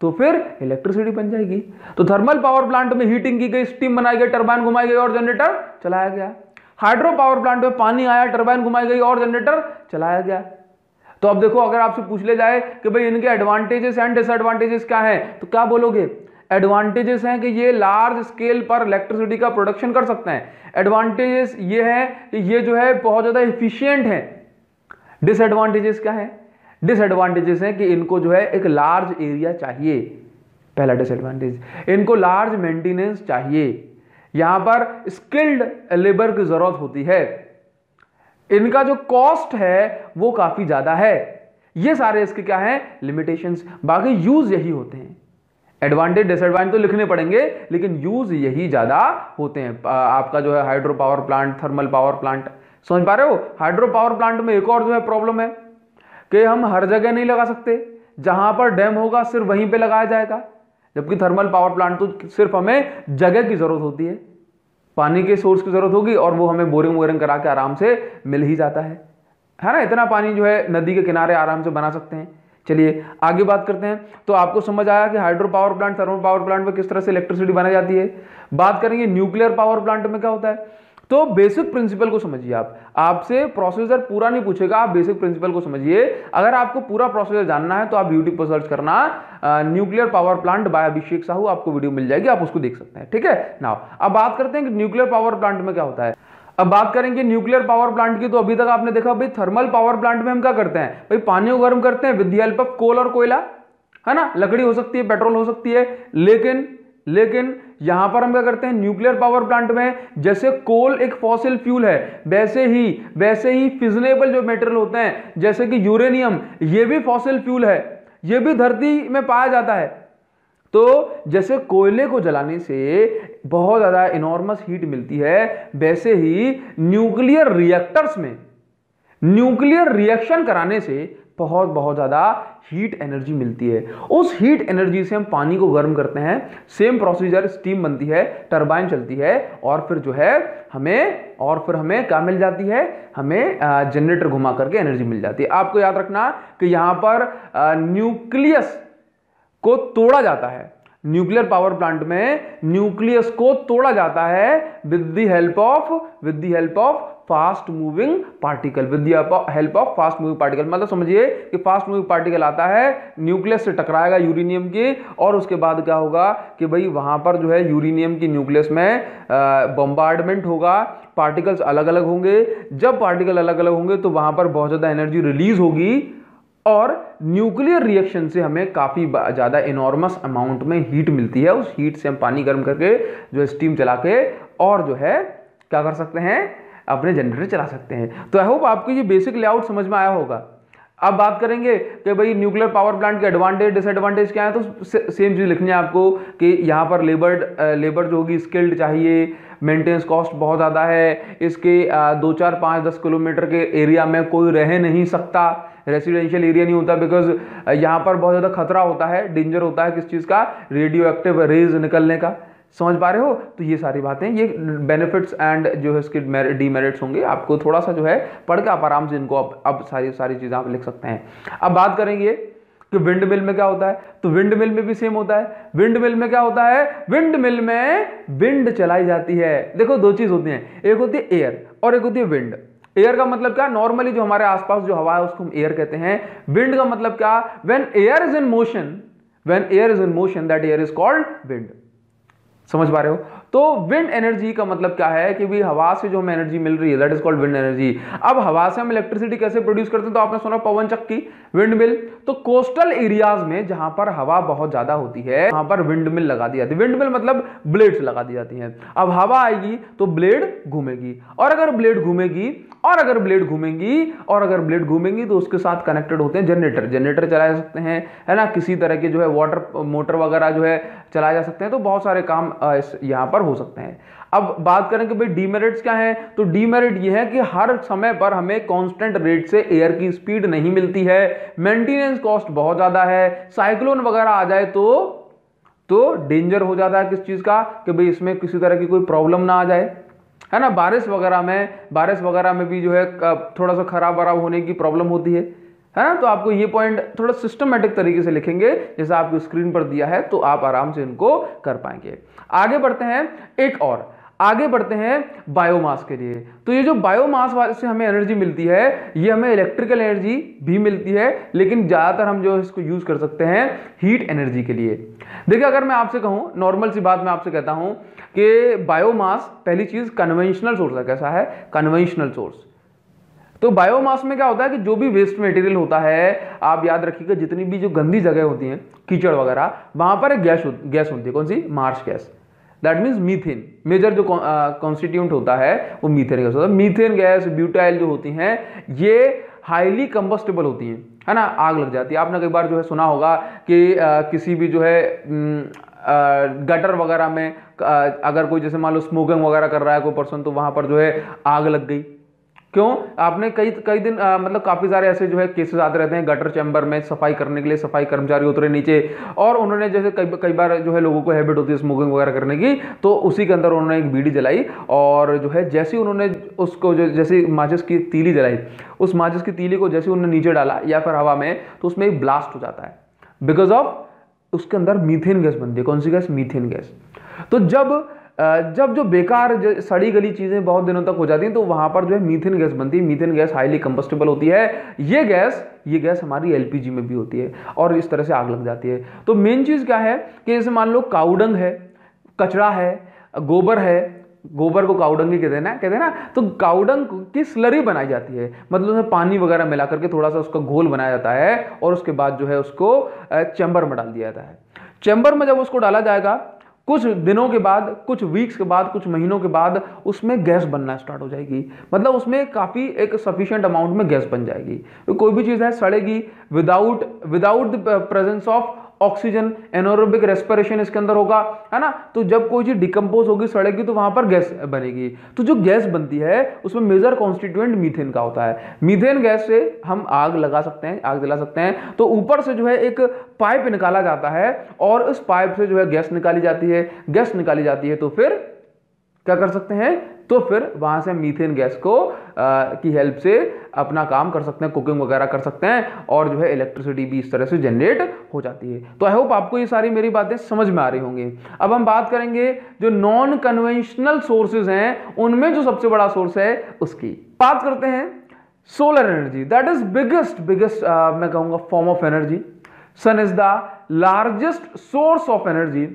तो फिर इलेक्ट्रिसिटी बन जाएगी। तो थर्मल पावर प्लांट में हीटिंग की गई स्टीम बनाई गई टर्बाइन घुमाई गई और जनरेटर चलाया गया। हाइड्रो पावर प्लांट में पानी आया टर्बाइन घुमाई गई और जनरेटर चलाया गया। तो अब देखो, अगर आपसे पूछ ले जाए कि भाई इनके एडवांटेजेस एंड डिसएडवांटेजेस क्या है तो क्या बोलोगे? एडवांटेजेस हैं कि ये लार्ज स्केल पर इलेक्ट्रिसिटी का प्रोडक्शन कर सकते हैं। एडवांटेजेस ये है कि ये जो है बहुत ज़्यादा इफिशियंट है। डिसएडवांटेजेस क्या है? डिसएडवांटेजेस हैं कि इनको जो है एक लार्ज एरिया चाहिए। पहला डिसएडवांटेज इनको लार्ज मेंटेनेंस चाहिए। यहाँ पर स्किल्ड लेबर की ज़रूरत होती है। इनका जो कॉस्ट है, वो काफ़ी ज़्यादा है। ये सारे इसके क्या है? लिमिटेशंस बाकी यूज़ यही होते हैं। एडवांटेज डिसएडवांटेज तो लिखने पड़ेंगे, लेकिन यूज़ यही ज़्यादा होते हैं। आपका जो है hydro power plant thermal power plant समझ पा रहे हो? हाइड्रो पावर प्लांट में एक और जो है प्रॉब्लम है। कि हम हर जगह नहीं लगा सकते। जहाँ पर डैम होगा, सिर्फ़ वहीं पे लगाया जाएगा। जबकि थर्मल पावर प्लांट तो सिर्फ़ हमें जगह की ज़रूरत होती है। पानी के सोर्स की ज़रूरत होगी और वो हमें बोरिंग वोरिंग करा के आराम से मिल ही जाता है। है ना? इतना पानी जो है नदी के किनारे आराम से बना सकते हैं। चलिए, आगे बात करते हैं। तो आपको समझ आया कि hydro power plant thermal power plant में किस तरह से इलेक्ट्रिसिटी बनाई जाती है। बात करेंगे न्यूक्लियर पावर प्लांट में क्या होता है। तो बेसिक प्रिंसिपल को समझिए आप। आपसे प्रोसेसर पूरा नहीं पूछेगा, आप बेसिक प्रिंसिपल को समझिए। अगर आपको पूरा प्रोसेसर जानना है तो आप यूट्यूब पर सर्च करना nuclear power plant by Abhishek Sahu आपको वीडियो मिल जाएगी, आप उसको देख सकते हैं, ठीक है? ना अब बात करते हैं कि न्यूक्लियर पावर प्लांट में क्या होता है। अब बात करेंगे न्यूक्लियर पावर प्लांट की तो अभी तक आपने देखा, भाई थर्मल पावर प्लांट में हम क्या करते हैं? भाई पानी को गर्म करते हैं विद हेल्प ऑफ़ कोल और कोयला, है ना? लकड़ी हो सकती है पेट्रोल हो सकती है, लेकिन लेकिन यहाँ पर हम क्या करते हैं न्यूक्लियर पावर प्लांट में जैसे कोल एक फॉसिल फ्यूल है, वैसे ही वैसे ही फिजनेबल जो मेटेरियल होते हैं, जैसे कि यूरेनियम ये भी फॉसिल फ्यूल है, ये भी धरती में पाया जाता है। तो जैसे कोयले को जलाने से बहुत ज़्यादा इनॉर्मस हीट मिलती है, वैसे ही न्यूक्लियर रिएक्टर्स में न्यूक्लियर रिएक्शन कराने से बहुत बहुत ज़्यादा हीट एनर्जी मिलती है। उस हीट एनर्जी से हम पानी को गर्म करते हैं। सेम प्रोसीजर स्टीम बनती है टरबाइन चलती है और फिर जो है हमें, और फिर हमें क्या मिल जाती है? हमें जनरेटर घुमा करके एनर्जी मिल जाती है। आपको याद रखना कि यहाँ पर न्यूक्लियस को तोड़ा जाता है। न्यूक्लियर पावर प्लांट में न्यूक्लियस को तोड़ा जाता है with the help of with the help of fast moving particle with help of fast moving particle मतलब समझिए कि फास्ट मूविंग पार्टिकल आता है न्यूक्लियस से टकराएगा यूरेनियम के, और उसके बाद क्या होगा कि भाई वहाँ पर जो है यूरेनियम की न्यूक्लियस में बम्बार्डमेंट होगा पार्टिकल्स अलग अलग होंगे। जब पार्टिकल अलग अलग होंगे तो वहाँ पर बहुत ज़्यादा एनर्जी रिलीज़ होगी, और न्यूक्लियर रिएक्शन से हमें काफ़ी ज़्यादा इनॉर्मस अमाउंट में हीट मिलती है। उस हीट से हम पानी गर्म करके जो स्टीम चला के और जो है, क्या कर सकते हैं अपने जनरेटर चला सकते हैं। तो आई होप आपको ये बेसिक लेआउट समझ में आया होगा। अब बात करेंगे कि भाई न्यूक्लियर पावर प्लांट के एडवांटेज डिसएडवांटेज क्या है? तो सेम चीज़ लिखनी है आपको कि यहाँ पर लेबर लेबर जो होगी स्किल्ड चाहिए मेंटेनेंस कॉस्ट बहुत ज़्यादा है, इसके दो चार पाँच दस किलोमीटर के एरिया में कोई रह नहीं सकता रेसिडेंशियल एरिया नहीं होता बिकॉज़ यहाँ पर बहुत ज़्यादा खतरा होता है डेंजर होता है किस चीज़ का? रेडियो एक्टिव रेज निकलने का। समझ पा रहे हो? तो ये सारी बातें, ये बेनिफिट्स एंड जो है इसके डीमेरिट्स होंगे, आपको थोड़ा सा जो है पढ़ के आप आराम से इनको अब अब सारी सारी चीज़ें आप लिख सकते हैं। अब बात करेंगे कि विंड मिल में क्या होता है? तो विंड मिल में भी सेम होता है। विंड मिल में क्या होता है? विंड मिल में विंड चलाई जाती है। देखो, दो चीज़ होती हैं। एक होती है एयर और एक होती है विंड एयर का मतलब क्या? नॉर्मली जो हमारे आसपास जो हवा है, उसको हम एयर कहते हैं। विंड का मतलब क्या? When air is in motion when air is in motion that air is called wind समझ पा रहे हो? तो विंड एनर्जी का मतलब क्या है कि भी हवा से जो हमें एनर्जी मिल रही है that is called wind energy अब हवा से हम इलेक्ट्रिसिटी कैसे प्रोड्यूस करते हैं? तो आपने सुना पवन चक्की विंड मिल तो कोस्टल एरियाज़ में जहाँ पर हवा बहुत ज़्यादा होती है, वहाँ पर विंड मिल लगा दी जाती है. विंड मिल मतलब ब्लेड्स लगा दी जाती है. अब हवा आएगी तो ब्लेड घूमेगी. और अगर ब्लेड घूमेगी, और अगर ब्लेड घूमेंगी, और अगर ब्लेड घूमेंगी तो उसके साथ कनेक्टेड होते हैं जनरेटर जनरेटर चलाए सकते हैं, है ना? किसी तरह के जो है वाटर मोटर वगैरह जो है चलाए जा सकते हैं तो बहुत सारे काम इस, यहाँ पर हो सकते हैं। अब बात करें कि भाई डीमेरिट्स क्या है तो डीमेरिट ये है कि हर समय पर हमें कांस्टेंट रेट से एयर की स्पीड नहीं मिलती है मेंटेनेंस कॉस्ट बहुत ज़्यादा है साइक्लोन वगैरह आ जाए तो तो डेंजर हो जाता है किस चीज़ का, कि भाई इसमें किसी तरह की कोई प्रॉब्लम ना आ जाए। है ना? बारिश वगैरह में, बारिश वगैरह में भी जो है थोड़ा सा खराब वराब होने की प्रॉब्लम होती है। है ना? तो आपको ये पॉइंट थोड़ा सिस्टमेटिक तरीके से लिखेंगे, जैसा आपको स्क्रीन पर दिया है तो आप आराम से इनको कर पाएँगे। आगे बढ़ते हैं, एक और। आगे बढ़ते हैं बायोमास के लिए। तो ये जो बायोमास वाले से हमें एनर्जी मिलती है, ये हमें इलेक्ट्रिकल एनर्जी भी मिलती है, लेकिन ज़्यादातर हम जो इसको यूज़ कर सकते हैं हीट एनर्जी के लिए। देखिए, अगर मैं आपसे कहूँ नॉर्मल सी बात मैं आपसे कहता हूँ कि बायोमास पहली चीज़ कन्वेंशनल सोर्स है। कैसा है? कन्वेंशनल सोर्स तो बायोमास में क्या होता है कि जो भी वेस्ट मटेरियल होता है आप याद रखिएगा जितनी भी जो गंदी जगह होती हैं कीचड़ वगैरह वहाँ पर एक गैस गैस होती है। कौन सी? Marsh gas that means methane major जो कॉन्स्टिट्यूंट होता है वो मीथेन गैस होता है। मीथेन गैस ब्यूटाइल जो होती हैं ये हाईली कंबस्टेबल होती हैं। है ना? आग लग जाती है। आपने कई बार जो है सुना होगा कि आ, किसी भी जो है गटर वगैरह में अगर कोई जैसे मान लो स्मोकिंग वगैरह कर रहा है कोई पर्सन तो वहाँ पर जो है आग लग गई। क्यों? आपने कई कई दिन आ, मतलब काफ़ी सारे ऐसे जो है केसेस आते रहते हैं गटर चैम्बर में सफ़ाई करने के लिए सफ़ाई कर्मचारी उतरे नीचे और उन्होंने जैसे कई कई बार जो है लोगों को हैबिट होती है स्मोकिंग वगैरह करने की तो उसी के अंदर उन्होंने एक बीड़ी जलाई और जो है जैसे ही उन्होंने उसको जो जैसे माचिस की तीली जलाई उस माचिस की तीली को जैसे उन्होंने नीचे डाला या फिर हवा में तो उसमें एक ब्लास्ट हो जाता है। बिकॉज़ ऑफ़ उसके अंदर मीथेन गैस बनती है। कौन सी गैस मीथेन गैस तो जब जब जो बेकार जो, सड़ी गली चीज़ें बहुत दिनों तक हो जाती हैं तो वहाँ पर जो है मीथेन गैस बनती है। मीथेन गैस हाईली कंबस्टेबल होती है। ये गैस ये गैस हमारी एलपीजी में भी होती है और इस तरह से आग लग जाती है। तो मेन चीज़ क्या है कि जैसे मान लो काउडंग है, कचरा है, गोबर है, गोबर को काउडंग ही कहते हैं ना, कहते हैं ना? तो काउडंग की स्लरी बनाई जाती है। मतलब उसमें पानी वगैरह मिला करके थोड़ा सा उसका घोल बनाया जाता है और उसके बाद जो है उसको चैम्बर में डाल दिया जाता है। चैम्बर में जब उसको डाला जाएगा कुछ दिनों के बाद, कुछ वीक्स के बाद, कुछ महीनों के बाद उसमें गैस बनना स्टार्ट हो जाएगी। मतलब उसमें काफ़ी एक सफिशियंट अमाउंट में गैस बन जाएगी। तो कोई भी चीज़ है, सड़ेगी without without the presence of oxygen anaerobic respiration इसके अंदर होगा है ना? तो जब कोई चीज़ डिकम्पोज होगी सड़ेगी तो वहाँ पर गैस बनेगी। तो जो गैस बनती है उसमें मेजर कॉन्स्टिट्यूएंट मीथेन का होता है। मीथेन गैस से हम आग लगा सकते हैं आग जला सकते हैं। तो ऊपर से जो है एक पाइप निकाला जाता है और उस पाइप से जो है गैस निकाली जाती है। गैस निकाली जाती है तो फिर क्या कर सकते हैं? तो फिर वहाँ से मीथेन गैस को आ, की हेल्प से अपना काम कर सकते हैं कुकिंग वगैरह कर सकते हैं और जो है इलेक्ट्रिसिटी भी इस तरह से जनरेट हो जाती है। तो आई होप आपको ये सारी मेरी बातें समझ में आ रही होंगी। अब हम बात करेंगे जो नॉन कन्वेंशनल सोर्सेज हैं, उनमें जो सबसे बड़ा सोर्स है उसकी। बात करते हैं solar energy that is biggest biggest मैं कहूँगा form of energy sun is the largest source of energy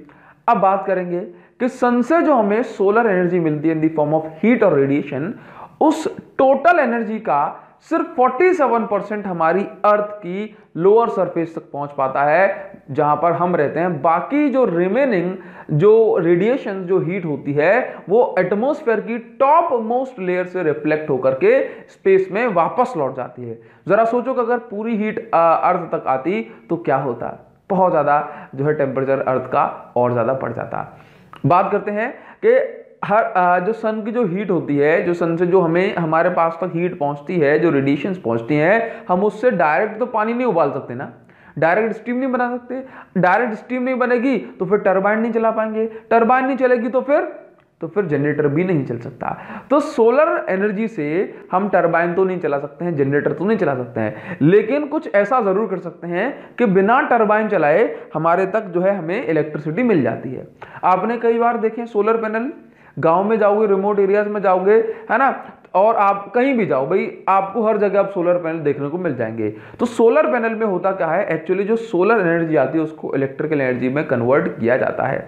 अब बात करेंगे कि सन से जो हमें सोलर एनर्जी मिलती है in the form of heat और रेडिएशन उस टोटल एनर्जी का सिर्फ़ 47 परसेंट हमारी अर्थ की लोअर सरफेस तक पहुँच पाता है, जहाँ पर हम रहते हैं। बाकी जो रिमेनिंग जो रेडिएशन जो हीट होती है, वो एटमोस्फेयर की टॉप मोस्ट लेयर से रिफ्लेक्ट होकर के स्पेस में वापस लौट जाती है। जरा सोचो कि अगर पूरी हीट अर्थ तक आती तो क्या होता? बहुत ज़्यादा जो है टेम्परेचर अर्थ का और ज़्यादा बढ़ जाता। बात करते हैं कि हर जो सन की जो हीट होती है, जो सन से जो हमें, हमारे पास तक हीट पहुँचती है, जो रेडिएशन पहुँचती हैं, हम उससे डायरेक्ट तो पानी नहीं उबाल सकते ना। डायरेक्ट स्टीम नहीं बना सकते। डायरेक्ट स्टीम नहीं बनेगी तो फिर टर्बाइन नहीं चला पाएँगे। टर्बाइन नहीं चलेगी तो फिर तो फिर जनरेटर भी नहीं चल सकता। तो सोलर एनर्जी से हम टरबाइन तो नहीं चला सकते हैं जनरेटर तो नहीं चला सकते हैं। लेकिन कुछ ऐसा ज़रूर कर सकते हैं कि बिना टरबाइन चलाए हमारे तक जो है हमें इलेक्ट्रिसिटी मिल जाती है। आपने कई बार देखे सोलर पैनल गाँव में जाओगे रिमोट एरियाज़ में जाओगे, है ना? और आप कहीं भी जाओ, भाई, आपको हर जगह आप सोलर पैनल देखने को मिल जाएँगे। तो सोलर पैनल में होता क्या है? एक्चुअली जो सोलर एनर्जी आती है, उसको इलेक्ट्रिकल एनर्जी में कन्वर्ट किया जाता है।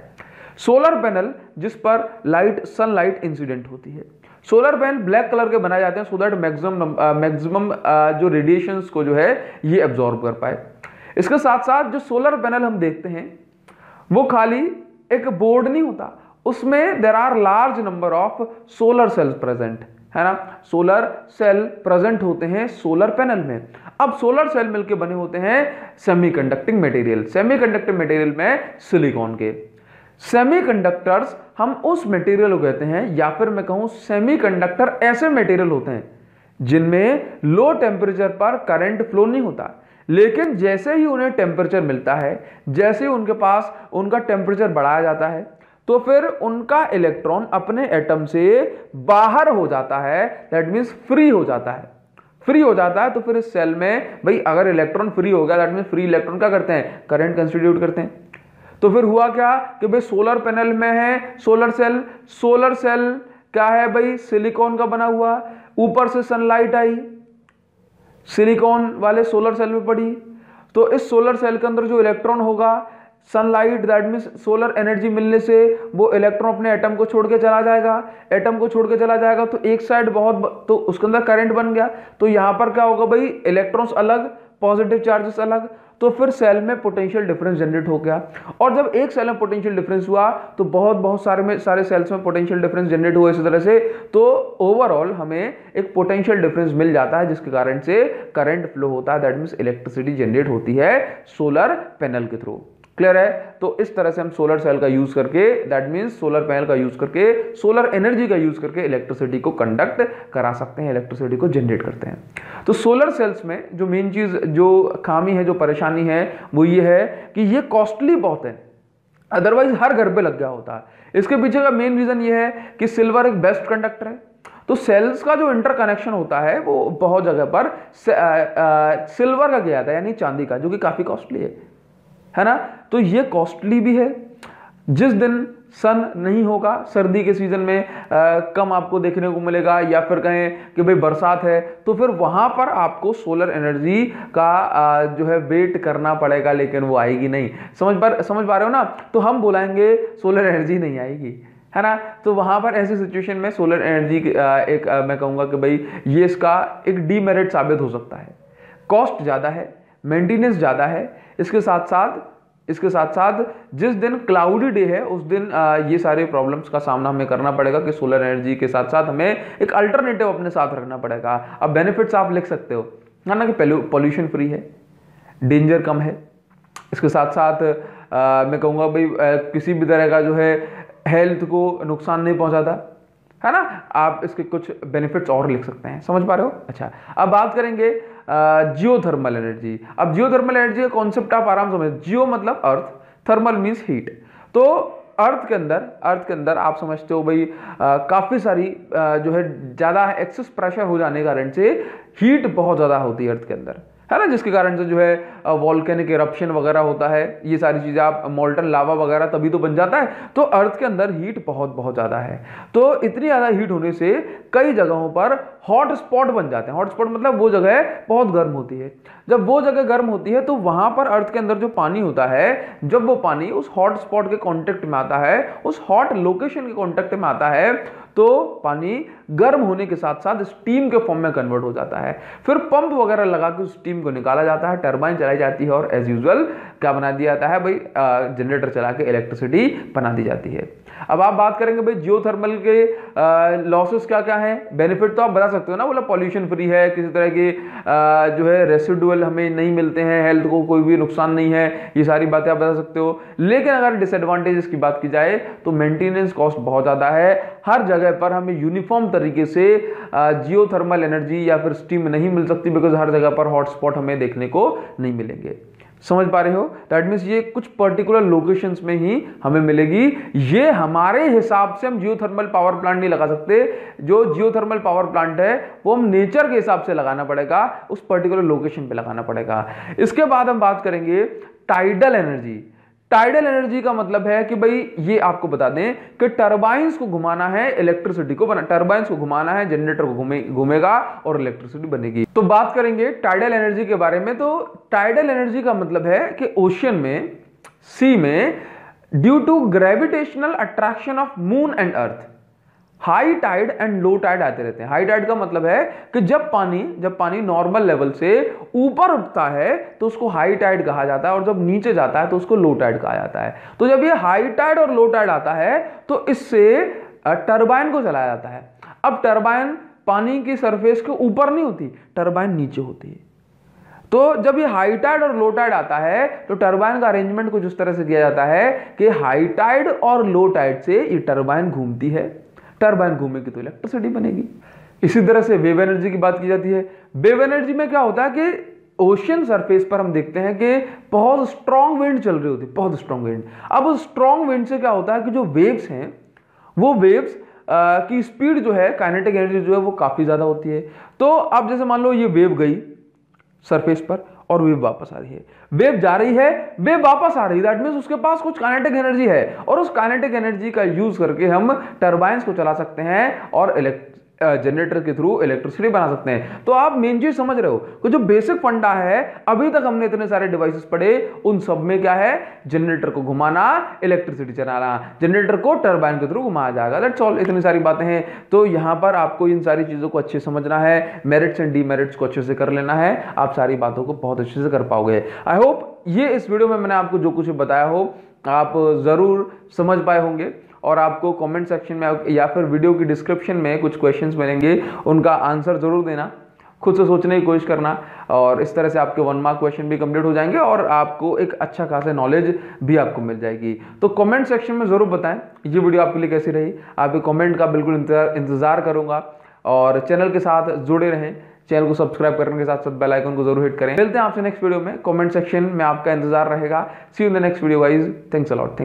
सोलर पैनल जिस पर लाइट सनलाइट इंसिडेंट होती है। सोलर पैनल ब्लैक कलर के बनाए जाते हैं सो दैट मैक्सिमम मैक्सिमम जो रेडिएशंस को जो है, ये एब्जॉर्ब कर पाए। इसके साथ साथ जो सोलर पैनल हम देखते हैं, वो खाली एक बोर्ड नहीं होता। उसमें there are large number of solar cells present है ना? सोलर सेल प्रेजेंट होते हैं सोलर पैनल में। अब सोलर सेल मिलकर बने होते हैं सेमीकंडक्टिंग मटेरियल सेमीकंडक्टिंग मटेरियल में सिलिकॉन के। सेमीकंडक्टर्स हम उस मटेरियल को कहते हैं, या फिर मैं कहूँ सेमीकंडक्टर ऐसे मटेरियल होते हैं, जिनमें लो टेम्परेचर पर करंट फ्लो नहीं होता। लेकिन जैसे ही उन्हें टेम्परेचर मिलता है, जैसे ही उनके पास उनका टेम्परेचर बढ़ाया जाता है तो फिर उनका इलेक्ट्रॉन अपने एटम से बाहर हो जाता है। दैट मीन्स फ्री हो जाता है। फ्री हो जाता है तो फिर इस सेल में भाई अगर इलेक्ट्रॉन फ्री हो गया दैट मीन्स फ्री इलेक्ट्रॉन क्या करते हैं? करंट कंस्टिट्यूट करते हैं। तो फिर हुआ क्या कि भाई सोलर पैनल में है सोलर सेल सोलर सेल क्या है भाई? सिलिकॉन का बना हुआ। ऊपर से सनलाइट आई। सिलिकॉन वाले सोलर सेल में पड़ी। तो इस सोलर सेल के अंदर जो इलेक्ट्रॉन होगा sunlight that means solar energy मिलने से वो इलेक्ट्रॉन अपने एटम को छोड़ के चला जाएगा। एटम को छोड़ के चला जाएगा तो एक साइड बहुत तो उसके अंदर करंट बन गया। तो यहाँ पर क्या होगा भाई? इलेक्ट्रॉन्स अलग पॉजिटिव चार्जेस अलग। तो फिर सेल में पोटेंशियल डिफरेंस जनरेट हो गया। और जब एक सेल में पोटेंशियल डिफरेंस हुआ तो बहुत बहुत सारे में, सारे सेल्स में पोटेंशियल डिफरेंस जनरेट हुआ इसी तरह से। तो ओवरऑल हमें एक पोटेंशियल डिफरेंस मिल जाता है, जिसके कारण से करंट फ्लो होता है दैट मीन्स इलेक्ट्रिसिटी जनरेट होती है सोलर पैनल के थ्रू क्लियर है? तो इस तरह से हम सोलर सेल का यूज़ करके दैट मीन्स सोलर पैनल का यूज़ करके सोलर एनर्जी का यूज़ करके इलेक्ट्रिसिटी को कंडक्ट करा सकते हैं इलेक्ट्रिसिटी को जनरेट करते हैं। तो सोलर सेल्स में जो मेन चीज़, जो खामी है, जो परेशानी है, वो ये है कि ये कॉस्टली बहुत है। अदरवाइज़ हर घर पे लग गया होता। है इसके पीछे का मेन रीजन ये है कि सिल्वर एक बेस्ट कंडक्टर है। तो सेल्स का जो इंटरकनेक्शन होता है, वो बहुत जगह पर सिल्वर का गया था, यानी चांदी का, जो कि काफ़ी कॉस्टली है। है ना? तो ये कॉस्टली भी है। जिस दिन सन नहीं होगा सर्दी के सीज़न में आ, कम आपको देखने को मिलेगा या फिर कहें कि भाई बरसात है तो फिर वहाँ पर आपको सोलर एनर्जी का आ, जो है वेट करना पड़ेगा लेकिन वो आएगी नहीं। समझ पर समझ पा रहे हो ना? तो हम बुलाएँगे सोलर एनर्जी नहीं आएगी है ना? तो वहाँ पर ऐसी सिचुएशन में सोलर एनर्जी एक आ, मैं कहूँगा कि भाई ये इसका एक डीमेरिट साबित हो सकता है। कॉस्ट ज़्यादा है मेंटेनेंस ज़्यादा है। इसके साथ साथ इसके साथ साथ जिस दिन क्लाउडी डे है उस दिन ये सारे प्रॉब्लम्स का सामना हमें करना पड़ेगा कि सोलर एनर्जी के साथ साथ हमें एक अल्टरनेटिव अपने साथ रखना पड़ेगा। अब बेनिफिट्स आप लिख सकते हो। है ना कि पॉल्यूशन फ्री है डेंजर कम है। इसके साथ साथ आ, मैं कहूँगा भाई किसी भी तरह का जो है हेल्थ को नुकसान नहीं पहुँचाता है ना? आप इसके कुछ बेनिफिट्स और लिख सकते हैं। समझ पा रहे हो? अच्छा अब बात करेंगे जियो थर्मल एनर्जी अब जियो थर्मल एनर्जी का कॉन्सेप्ट आप आराम समझ जियो मतलब अर्थ थर्मल मीन्स हीट तो अर्थ के अंदर अर्थ के अंदर आप समझते हो भाई काफ़ी सारी आ, जो है ज़्यादा एक्सेस प्रेशर हो जाने के कारण से हीट बहुत ज़्यादा होती है अर्थ के अंदर। है ना, जिसके कारण से जो है वॉल्केनिक इरप्शन वगैरह होता है, ये सारी चीज़ें आप मोल्टन लावा वगैरह तभी तो बन जाता है तो अर्थ के अंदर हीट बहुत बहुत ज़्यादा है। तो इतनी ज़्यादा हीट होने से कई जगहों पर हॉट स्पॉट बन जाते हैं। हॉट स्पॉट मतलब वो जगह बहुत गर्म होती है। जब वो जगह गर्म होती है तो वहाँ पर अर्थ के अंदर जो पानी होता है, जब वो पानी उस हॉट स्पॉट के कॉन्टेक्ट में आता है, उस हॉट लोकेशन के कॉन्टेक्ट में आता है तो पानी गर्म होने के साथ साथ स्टीम के फॉर्म में कन्वर्ट हो जाता है। फिर पंप वगैरह लगा के उस स्टीम को निकाला जाता है टर्बाइन चलाई जाती है और एज यूजल क्या बना दिया जाता है भाई? जनरेटर चला के इलेक्ट्रिसिटी बना दी जाती है। अब आप बात करेंगे भाई जियो थर्मल के लॉसेस क्या क्या है? बेनिफिट तो आप बता सकते हो ना बोला पॉल्यूशन फ्री है, किसी तरह के जो है रेसिडुअल हमें नहीं मिलते हैं हेल्थ को कोई भी नुकसान नहीं है, ये सारी बातें आप बता सकते हो। लेकिन अगर डिसएडवांटेजेस की बात की जाए तो मेंटेनेंस कॉस्ट बहुत ज़्यादा है। हर जगह पर हमें यूनिफॉर्म तरीके से जियो थर्मल एनर्जी या फिर स्टीम नहीं मिल सकती बिकॉज़ हर जगह पर हॉटस्पॉट हमें देखने को नहीं मिलेंगे। समझ पा रहे हो? दैट मीन्स ये कुछ पर्टिकुलर लोकेशंस में ही हमें मिलेगी। ये हमारे हिसाब से हम जियो थर्मल पावर प्लांट नहीं लगा सकते। जो जियो थर्मल पावर प्लांट है, वो हम नेचर के हिसाब से लगाना पड़ेगा, उस पर्टिकुलर लोकेशन पे लगाना पड़ेगा। इसके बाद हम बात करेंगे टाइडल एनर्जी टाइडल एनर्जी का मतलब है कि भाई, ये आपको बता दें कि टर्बाइंस को घुमाना है इलेक्ट्रिसिटी को बना टर्बाइंस को घुमाना है जनरेटर को घूमे, घूमेगा और इलेक्ट्रिसिटी बनेगी। तो बात करेंगे टाइडल एनर्जी के बारे में तो टाइडल एनर्जी का मतलब है कि ओशन में सी में due to gravitational attraction of moon and earth high tide and low tide आते रहते हैं। हाई टाइड का मतलब है कि जब पानी जब पानी नॉर्मल लेवल से ऊपर उठता है तो उसको हाई टाइड कहा जाता है और जब नीचे जाता है तो उसको लो टाइड कहा जाता है। तो जब ये हाई टाइड और लो टाइड आता है तो इससे टर्बाइन को चलाया जाता है। अब टर्बाइन पानी की सरफेस के ऊपर नहीं होती टर्बाइन नीचे होती है। तो जब ये हाई टाइड और लो टाइड आता है तो टर्बाइन का अरेंजमेंट कुछ उस तरह से किया जाता है कि हाई टाइड और लो टाइड से ये टर्बाइन घूमती है। टर्बाइन घूमेगी तो इलेक्ट्रिसिटी बनेगी। इसी तरह से वेव एनर्जी की बात की जाती है। वेव एनर्जी में क्या होता है कि ओशियन सरफेस पर हम देखते हैं कि बहुत स्ट्रॉन्ग विंड चल रही होती है, बहुत स्ट्रॉन्ग विंड अब उस स्ट्रॉन्ग विंड से क्या होता है कि जो वेव्स हैं, वो वेव्स की स्पीड जो है काइनेटिक एनर्जी जो है, वो काफ़ी ज़्यादा होती है। तो अब जैसे मान लो ये वेव गई सरफेस पर और वेव वापस आ रही है। वेव जा रही है वेव वापस आ रही है। दैट मीन्स उसके पास कुछ काइनेटिक एनर्जी है। और उस काइनेटिक एनर्जी का यूज़ करके हम टर्बाइंस को चला सकते हैं और इलेक्ट्रिक जनरेटर के थ्रू इलेक्ट्रिसिटी बना सकते हैं। तो आप मेन चीज़ समझ रहे हो कि जो बेसिक फंडा है, अभी तक हमने इतने सारे डिवाइसेस पढ़े, उन सब में क्या है? जनरेटर को घुमाना इलेक्ट्रिसिटी चलाना जनरेटर को टर्बाइन के थ्रू घुमाया जाएगा। दैट्स ऑल इतनी सारी बातें हैं। तो यहाँ पर आपको इन सारी चीज़ों को अच्छे समझना है मेरिट्स एंड डीमेरिट्स को अच्छे से कर लेना है, आप सारी बातों को बहुत अच्छे से कर पाओगे। आई होप ये इस वीडियो में मैंने आपको जो कुछ बताया हो, आप ज़रूर समझ पाए होंगे। और आपको कमेंट सेक्शन में या फिर वीडियो की डिस्क्रिप्शन में कुछ क्वेश्चंस मिलेंगे, उनका आंसर ज़रूर देना। खुद से सोचने की कोशिश करना और इस तरह से आपके वन मार्क क्वेश्चन भी कंप्लीट हो जाएँगे और आपको एक अच्छा खासा नॉलेज भी आपको मिल जाएगी। तो कमेंट सेक्शन में ज़रूर बताएँ, ये वीडियो आपके लिए कैसी रही। आपके कमेंट का बिल्कुल इंतज़ार करूँगा और चैनल के साथ जुड़े रहें। चैनल को सब्सक्राइब करने के साथ साथ बेल आइकन को ज़रूर हिट करें। मिलते हैं आपसे नेक्स्ट वीडियो में। कमेंट सेक्शन में आपका इंतज़ार रहेगा। See you in the next video wise thanks a lot